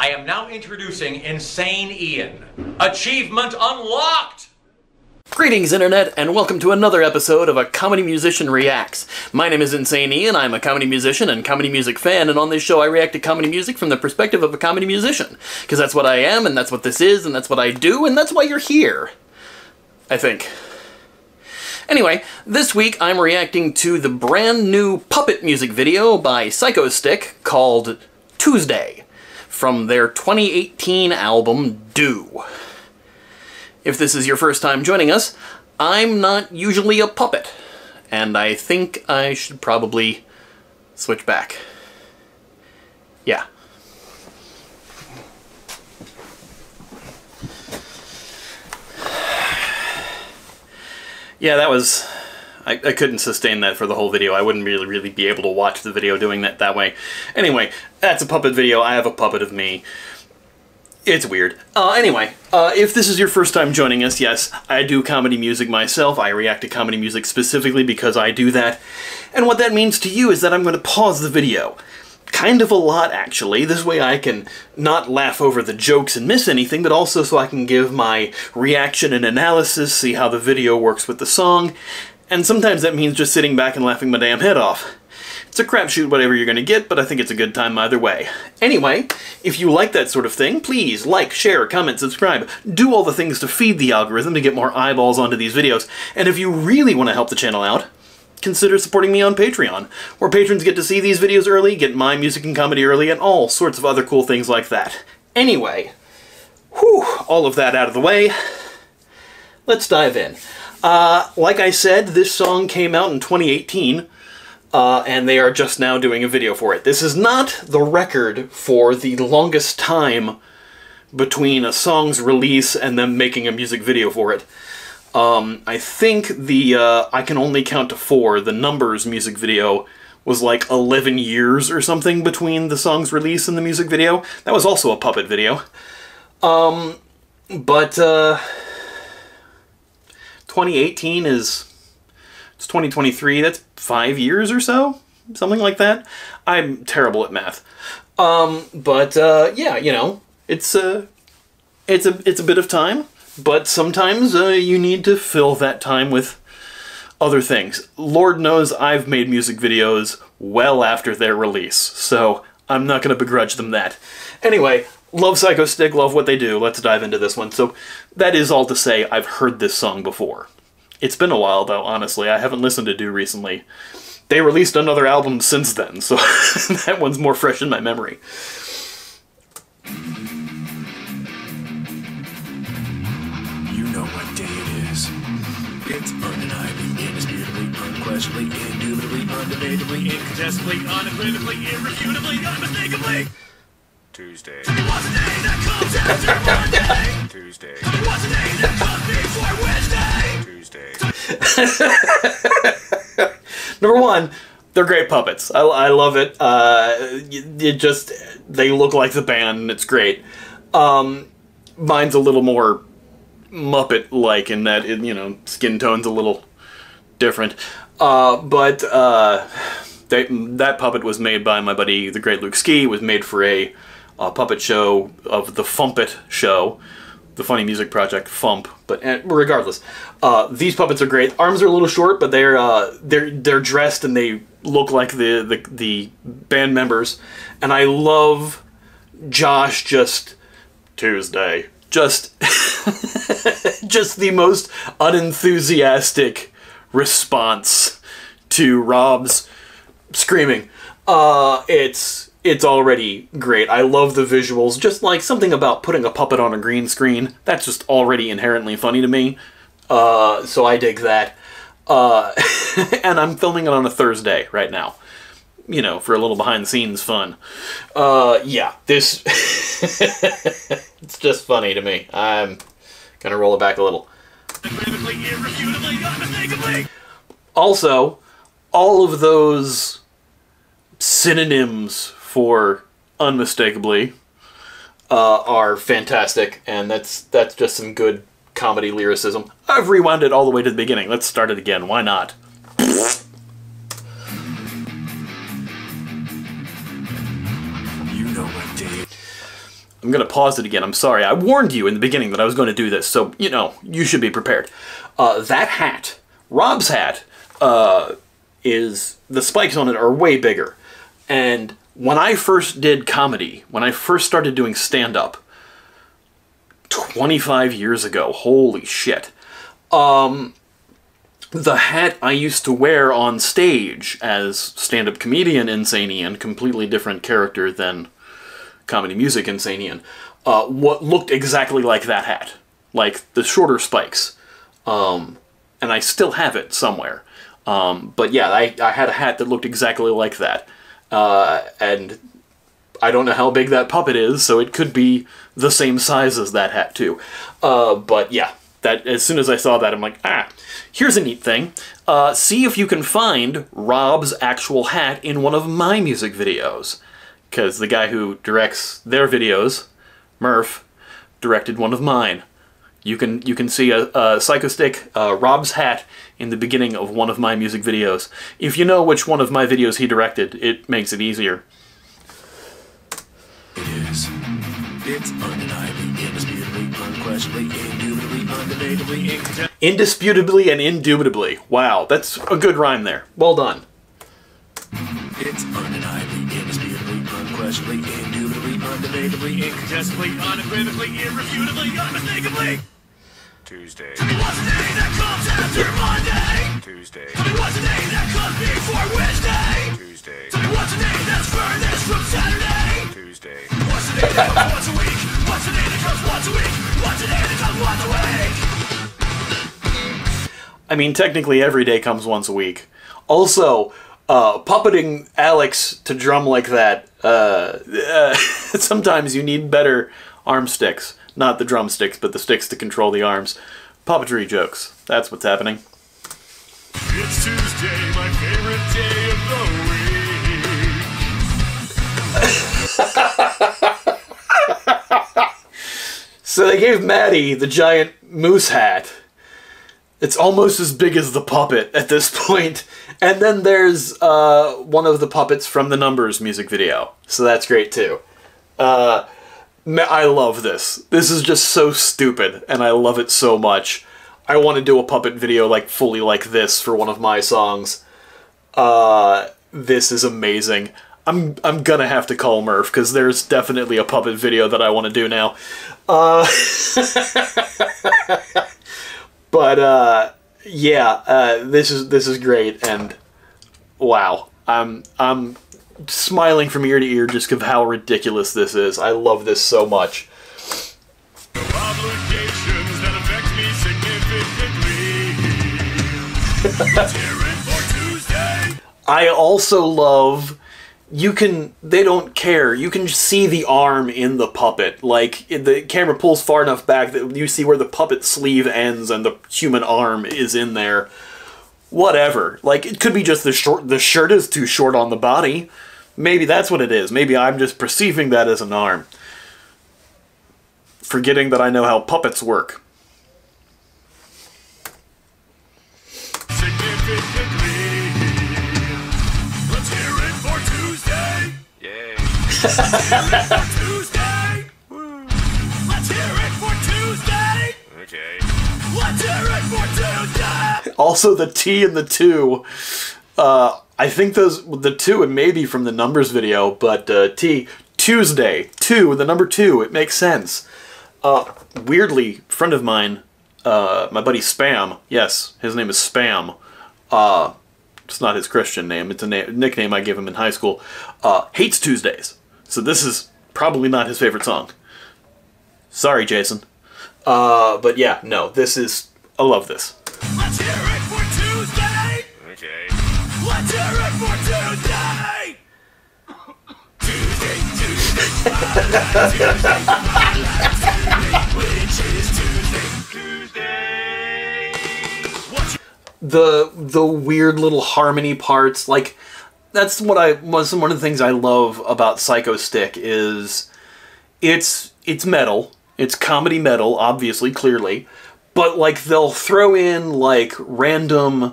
I am now introducing Insane Ian. Achievement unlocked! Greetings, Internet, and welcome to another episode of A Comedy Musician Reacts. My name is Insane Ian, I'm a comedy musician and comedy music fan, and on this show I react to comedy music from the perspective of a comedy musician. Because that's what I am, and that's what this is, and that's what I do, and that's why you're here. I think. Anyway, this week I'm reacting to the brand new puppet music video by Psychostick called Tuesday from their 2018 album Do. If this is your first time joining us, I'm not usually a puppet, and I think I should probably switch back. Yeah. Yeah, that was... I, I couldn't sustain that for the whole video. I wouldn't really, really be able to watch the video doing that that way. Anyway, that's a puppet video. I have a puppet of me. It's weird. Uh, anyway, uh, if this is your first time joining us, yes, I do comedy music myself. I react to comedy music specifically because I do that. And what that means to you is that I'm going to pause the video. Kind of a lot, actually. This way I can not laugh over the jokes and miss anything, but also so I can give my reaction and analysis, see how the video works with the song, and sometimes that means just sitting back and laughing my damn head off. It's a crapshoot whatever you're going to get, but I think it's a good time either way. Anyway, if you like that sort of thing, please like, share, comment, subscribe. Do all the things to feed the algorithm to get more eyeballs onto these videos. And if you really want to help the channel out, consider supporting me on Patreon, where patrons get to see these videos early, get my music and comedy early, and all sorts of other cool things like that. Anyway, whew, all of that out of the way, let's dive in. Uh, like I said, this song came out in 2018, uh, and they are just now doing a video for it. This is not the record for the longest time between a song's release and them making a music video for it. Um, I think the uh, I Can Only Count to Four, the Numbers music video, was like 11 years or something between the song's release and the music video. That was also a puppet video. Um, but, uh, 2018 is it's 2023 that's five years or so? Something like that? I'm terrible at math. Um, but uh, yeah you know it's a it's a it's a bit of time but sometimes uh, you need to fill that time with other things. Lord knows i've made music videos well after their release so i'm not going to begrudge them that. Anyway love Psychostick, love what they do. Let's dive into this one. So, that is all to say, I've heard this song before. It's been a while, though, honestly. I haven't listened to Do recently. They released another album since then, so that one's more fresh in my memory. You know what day it is. It's undeniably, indisputably, unquestionably, indubitably, undebatably, incontestably, unequivocally, irrefutably, unmistakably. Tuesday. What's the day that comes after Monday? Tuesday. What's the day that comes before Wednesday? Tuesday. Number one, they're great puppets. I, I love it. Uh, it just, they look like the band, and it's great. Um, mine's a little more Muppet-like in that, it, you know, skin tone's a little different. Uh, but uh, they, that puppet was made by my buddy, the great Luke Ski. Was made for a, a puppet show of the Fumpet show, the Funny Music Project, Fump. But eh, regardless, uh, these puppets are great. Arms are a little short, but they're uh, they're they're dressed and they look like the, the the band members. And I love Josh just Tuesday, just just the most unenthusiastic response to Rob's screaming. Uh, it's it's already great. I love the visuals. Just like something about putting a puppet on a green screen. That's just already inherently funny to me. Uh, so I dig that. Uh, and I'm filming it on a Thursday right now. You know, for a little behind the scenes fun. Uh, yeah, this. it's just funny to me. I'm gonna roll it back a little. Also, all of those synonyms for unmistakably uh, are fantastic, and that's that's just some good comedy lyricism. I've rewound it all the way to the beginning. Let's start it again. Why not? You know what day. I'm going to pause it again. I'm sorry. I warned you in the beginning that I was going to do this, so, you know, you should be prepared. Uh, that hat, Rob's hat, uh, is the spikes on it are way bigger. And when I first did comedy, when I first started doing stand up 25 years ago, holy shit. Um the hat I used to wear on stage as stand-up comedian Insane Ian, completely different character than comedy music Insane Ian, uh, what looked exactly like that hat, like the shorter spikes, um, and I still have it somewhere. Um, but yeah, I, I had a hat that looked exactly like that, uh, and I don't know how big that puppet is, so it could be the same size as that hat too. Uh, but yeah, that as soon as I saw that, I'm like, ah, here's a neat thing. Uh, see if you can find Rob's actual hat in one of my music videos. Because the guy who directs their videos, Murph, directed one of mine. You can you can see a, a Psychostick uh, Rob's hat in the beginning of one of my music videos. If you know which one of my videos he directed, it makes it easier. It is. It's undeniably, indisputably, unquestionably, indubitably, undebatably, incontestably. Indisputably and indubitably. Wow, that's a good rhyme there. Well done. It's undeniably, indisputably, unquestionably, indubitably, undebatably, incontestably, unequivocally, irrefutably, unmistakably. Tuesday. Tell me What's the day that comes after Monday? Tuesday. Tell me What's the day that comes before Wednesday? Tuesday. Tell me What's the day that's furthest from Saturday? Tuesday. What's the day that comes once a week? What's the day that comes once a week? What's the day that comes once a week? I mean, technically every day comes once a week. Also, uh, puppeting Alex to drum like that, uh, uh, sometimes you need better arm sticks. Not the drumsticks, but the sticks to control the arms. Puppetry jokes. That's what's happening. It's Tuesday, my favorite day of the week. So they gave Maddie the giant moose hat. It's almost as big as the puppet at this point. And then there's uh, one of the puppets from the Numbers music video. So that's great too. Uh, I love this. This is just so stupid, and I love it so much. I want to do a puppet video like fully like this for one of my songs. Uh, this is amazing. I'm I'm gonna have to call Murph because there's definitely a puppet video that I want to do now. Uh, but uh, yeah, uh, this is this is great, and wow, I'm I'm smiling from ear to ear just of how ridiculous this is. I love this so much. Obligations that affect me significantly. Let's hear it for Tuesday. I also love you can they don't care. You can see the arm in the puppet. Like the camera pulls far enough back that you see where the puppet sleeve ends and the human arm is in there. Whatever. Like it could be just the short the shirt is too short on the body. Maybe that's what it is. Maybe I'm just perceiving that as an arm. Forgetting that I know how puppets work. Let's hear it for Tuesday. Yay. for Tuesday. Let's hear it for Tuesday. Okay. Let's hear it for Tuesday. Also, the T and the two. Uh, I think those the two it may be from the numbers video, but uh, T Tuesday two the number two it makes sense. Uh, weirdly, friend of mine, uh, my buddy Spam. Yes, his name is Spam. Uh, it's not his Christian name. It's a na- nickname I gave him in high school. Uh, hates Tuesdays. So this is probably not his favorite song. Sorry, Jason. Uh, but yeah, no, this is. I love this. For Tuesday. Tuesday, Tuesday, which is Tuesday, Tuesday. The the weird little harmony parts like that's what I was one of the things I love about Psychostick is it's it's metal it's comedy metal obviously clearly but like they'll throw in like random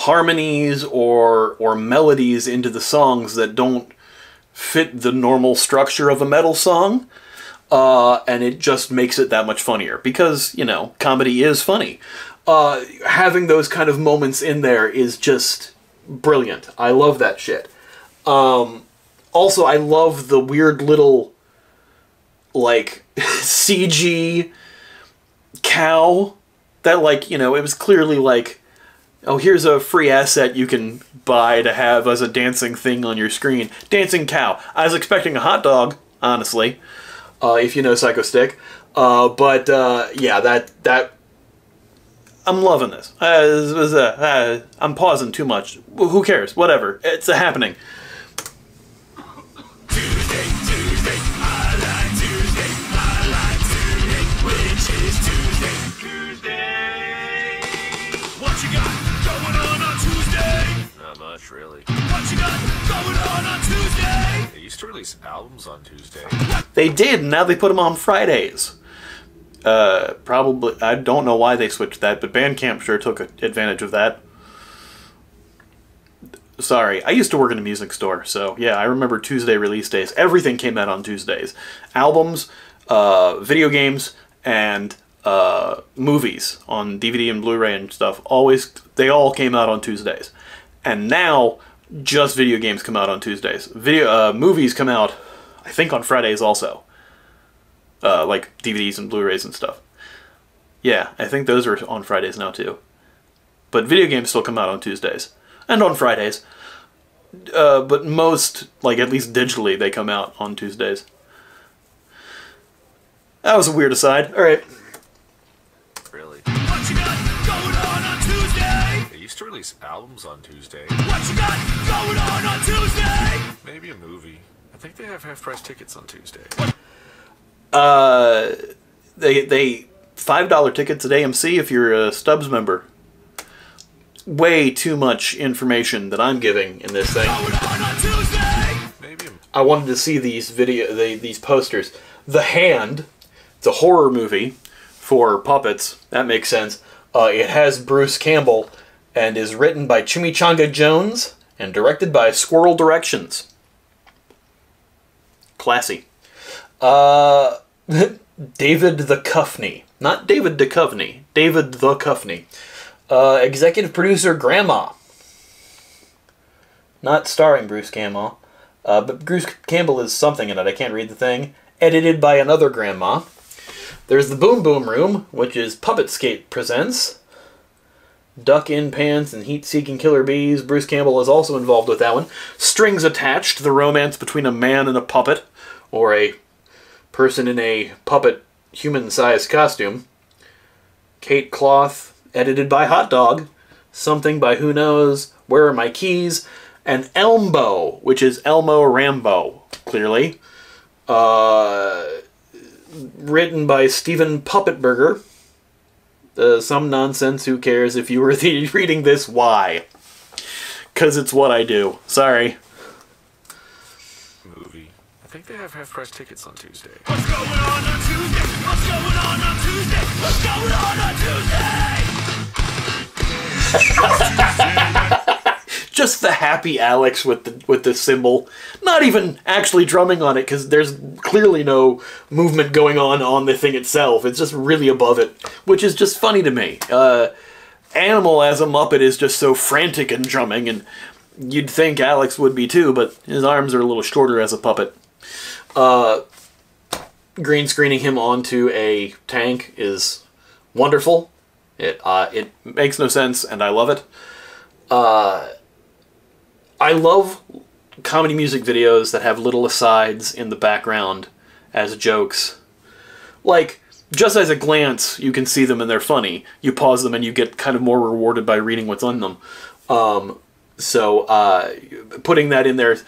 harmonies or or melodies into the songs that don't fit the normal structure of a metal song uh, and it just makes it that much funnier because you know comedy is funny. Uh, having those kind of moments in there is just brilliant. I love that shit. Um, also, I love the weird little like CG cow that like you know it was clearly like oh here's a free asset you can buy to have as a dancing thing on your screen. Dancing cow. I was expecting a hot dog honestly uh, if you know Psychostick. Uh, but uh, yeah that that i'm loving this. Uh, this was, uh, uh, i'm pausing too much. Who cares? Whatever. It's a happening much, really. What you got going on on Tuesday? They used to release albums on Tuesday. They did. and Now they put them on Fridays. Uh, probably. I don't know why they switched that, but Bandcamp sure took advantage of that. Sorry, I used to work in a music store, so yeah, I remember Tuesday release days. Everything came out on Tuesdays. Albums, uh, video games, and uh, movies on DVD and Blu-ray and stuff. Always, they all came out on Tuesdays. And now, just video games come out on Tuesdays. Video uh, movies come out, I think, on Fridays also uh, like DVDs and Blu-rays and stuff. Yeah, I think those are on Fridays now too. But video games still come out on Tuesdays and on Fridays. Uh, but most, like at least digitally, they come out on Tuesdays. That was a weird aside. All right. To release albums on Tuesday. What you got going on on Tuesday? Maybe a movie. I think they have half price tickets on Tuesday. Uh, they they five dollar tickets at AMC if you're a Stubs member. Way too much information that I'm giving in this thing. Going on on Tuesday? Maybe a I wanted to see these video the, these posters. The Hand, it's a horror movie for puppets. That makes sense. Uh, it has Bruce Campbell and is written by Chimichanga Jones and directed by Squirrel Directions. Classy. Uh, David the Cuffney. Not David Duchovny. David the Cuffney. Uh, executive producer Grandma. Not starring Bruce Campbell. Uh, but Bruce Campbell is something in it. I can't read the thing. Edited by another grandma. There's the Boom Boom Room, which is Puppet Skate presents. Duck in Pants and Heat Seeking Killer Bees. Bruce Campbell is also involved with that one. Strings Attached, the romance between a man and a puppet, or a person in a puppet human sized costume. Kate Cloth, edited by Hot Dog. Something by Who Knows. Where Are My Keys? And Elmbo, which is Elmo Rambo, clearly. Uh, written by Stephen Puppetberger. Uh, some nonsense, who cares? If you were the, reading this, why? Because it's what I do. Sorry. movie. I think they have half price tickets on Tuesday. What's going on on Tuesday? What's going on on Tuesday? What's going on on Tuesday? just the happy Alex with the with the cymbal, not even actually drumming on it because there's clearly no movement going on on the thing itself. It's just really above it, which is just funny to me. Uh, Animal as a Muppet is just so frantic and drumming, and you'd think Alex would be too, but his arms are a little shorter as a puppet. Uh, green screening him onto a tank is wonderful. It uh, it makes no sense, and I love it. I love comedy music videos that have little asides in the background as jokes. Like, just as a glance, you can see them and they're funny. You pause them and you get kind of more rewarded by reading what's on them. Um, so, uh, putting that in there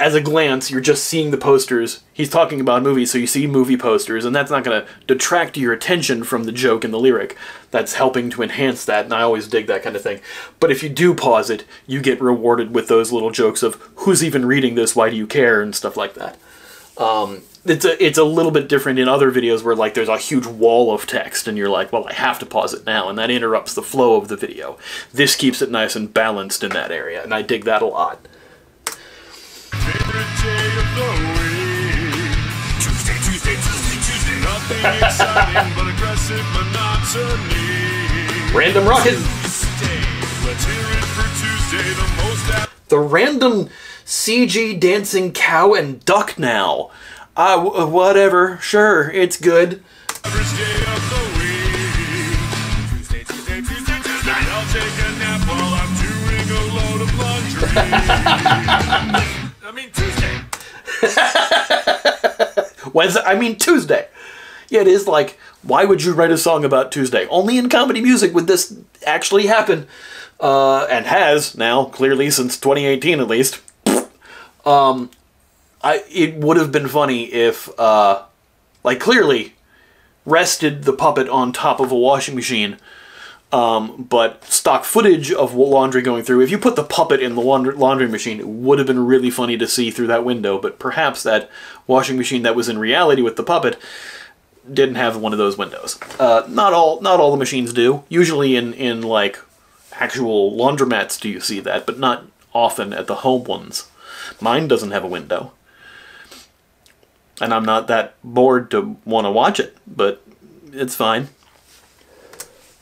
as a glance, you're just seeing the posters. He's talking about movies, so you see movie posters, and that's not going to detract your attention from the joke and the lyric. That's helping to enhance that, and I always dig that kind of thing. But if you do pause it, you get rewarded with those little jokes of who's even reading this, why do you care, and stuff like that. Um, it's a it's a little bit different in other videos where like there's a huge wall of text and you're like, well, I have to pause it now, and that interrupts the flow of the video. This keeps it nice and balanced in that area, and I dig that a lot. Nothing exciting but aggressive monotony. Random rocket. Tuesday. Let's hear it for Tuesday, the most apt The random CG dancing cow and duck now. Uh, w- whatever. Sure, it's good. average of the week. Tuesday, Tuesday, Tuesday, Tuesday. I'll take a nap while I'm doing a load of laundry. I mean, Tuesday. Wednesday, I mean Tuesday. Yeah, it is like, why would you write a song about Tuesday? Only in comedy music would this actually happen. Uh, and has now, clearly since 2018 at least. Um, I it would have been funny if, uh, like, clearly rested the puppet on top of a washing machine. Um, but stock footage of laundry going through. If you put the puppet in the laundry, laundry machine, it would have been really funny to see through that window. But perhaps that washing machine that was in reality with the puppet didn't have one of those windows. Uh, not all, not all the machines do. Usually in in like actual laundromats do you see that, but not often at the home ones. Mine doesn't have a window, and I'm not that bored to want to watch it. But it's fine.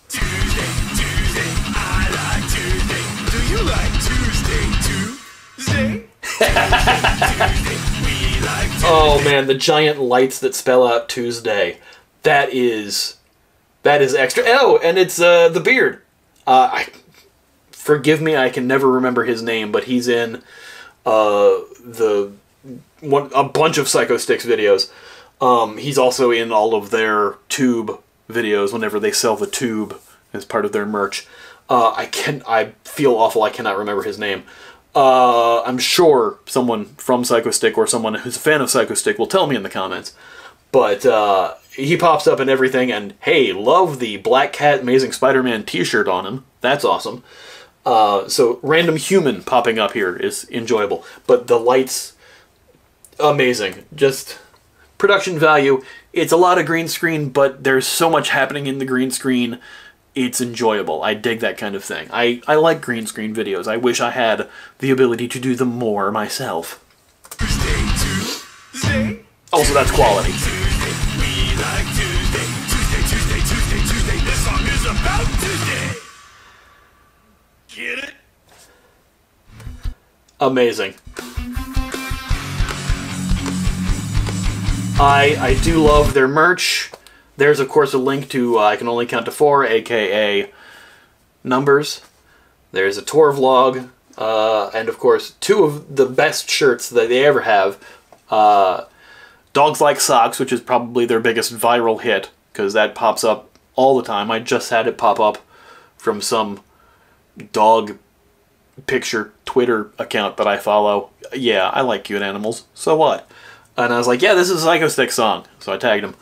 Tuesday, Tuesday, I like Tuesday. Do you like Tuesday, Tuesday? Tuesday, Tuesday. Oh man, the giant lights that spell out Tuesday. That is that is extra. Oh, and it's uh the beard. Uh I forgive me, I can never remember his name, but he's in uh the one a bunch of Psychostick's videos. Um he's also in all of their tube videos whenever they sell the tube as part of their merch. Uh I can I feel awful I cannot remember his name. Uh, I'm sure someone from Psychostick or someone who's a fan of Psychostick will tell me in the comments. But uh, he pops up in everything, and hey, love the Black Cat Amazing Spider-Man T-shirt on him. That's awesome. Uh, so random human popping up here is enjoyable, but the lights, amazing. Just production value. It's a lot of green screen, but there's so much happening in the green screen. It's enjoyable. I dig that kind of thing. I, I like green screen videos. I wish I had the ability to do them more myself. Also, that's quality. Amazing. I I do love their merch. There's of course a link to uh, I can only count to four, aka numbers. There's a tour vlog, uh, and of course two of the best shirts that they ever have. Uh, Dogs like socks, which is probably their biggest viral hit because that pops up all the time. I just had it pop up from some dog picture Twitter account that I follow. Yeah, I like cute animals. So what? And I was like, yeah, this is a Psychostick song. So I tagged him.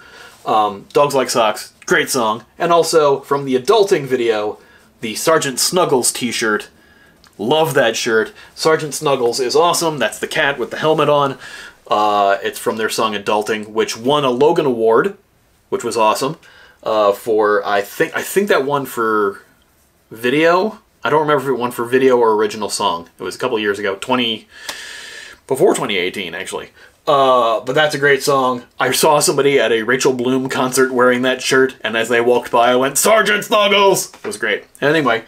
Um, Dogs Like Socks, great song. And also from the adulting video, the Sergeant Snuggles t-shirt. Love that shirt. Sergeant Snuggles is awesome. That's the cat with the helmet on. Uh, it's from their song Adulting, which won a Logan Award, which was awesome. Uh, for I think I think that won for video. I don't remember if it won for video or original song. It was a couple years ago, 20 before 2018 actually. Uh, but that's a great song. I saw somebody at a Rachel Bloom concert wearing that shirt, and as they walked by, I went, Sergeant Snuggles! It was great. Anyway,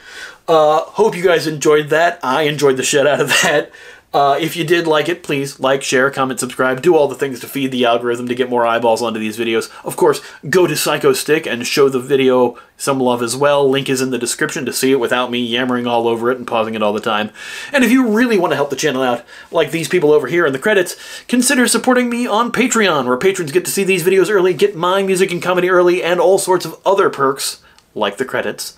uh, hope you guys enjoyed that. I enjoyed the shit out of that. Uh, if you did like it, please like, share, comment, subscribe, do all the things to feed the algorithm to get more eyeballs onto these videos. Of course, go to Psychostick and show the video some love as well. Link is in the description to see it without me yammering all over it and pausing it all the time. And if you really want to help the channel out, like these people over here in the credits, consider supporting me on Patreon, where patrons get to see these videos early, get my music and comedy early, and all sorts of other perks, like the credits.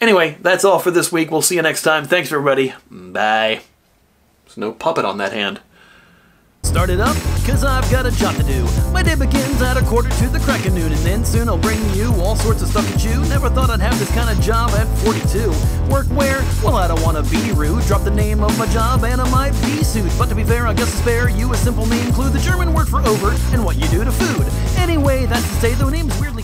Anyway, that's all for this week. We'll see you next time. Thanks, everybody. Bye. There's no puppet on that hand. Start it up, cause I've got a job to do. My day begins at a quarter to the crack of noon, and then soon I'll bring you all sorts of stuff to chew. Never thought I'd have this kind of job at 42. Work where? Well, I don't wanna be rude. Drop the name of my job and I might be sued. But to be fair, I guess it's fair. you a simple name clue the German word for over and what you do to food. Anyway, that's to say, the name's weirdly.